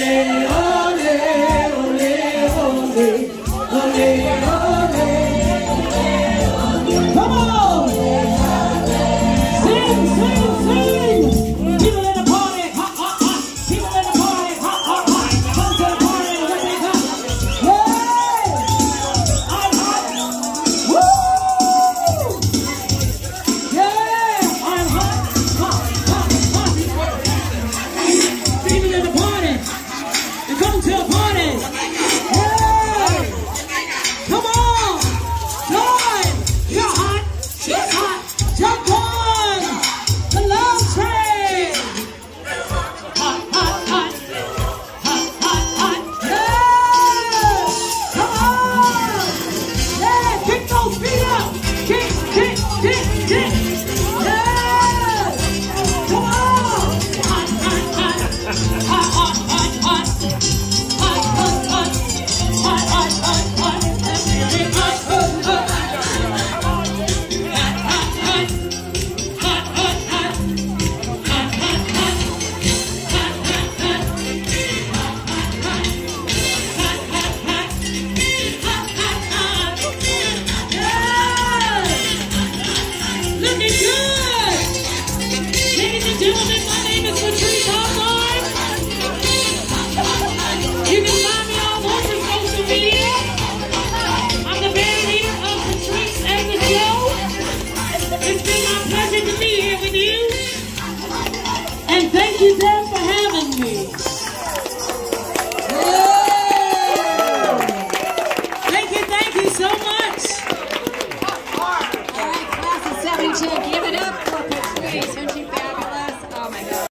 Looking good. Ladies and gentlemen,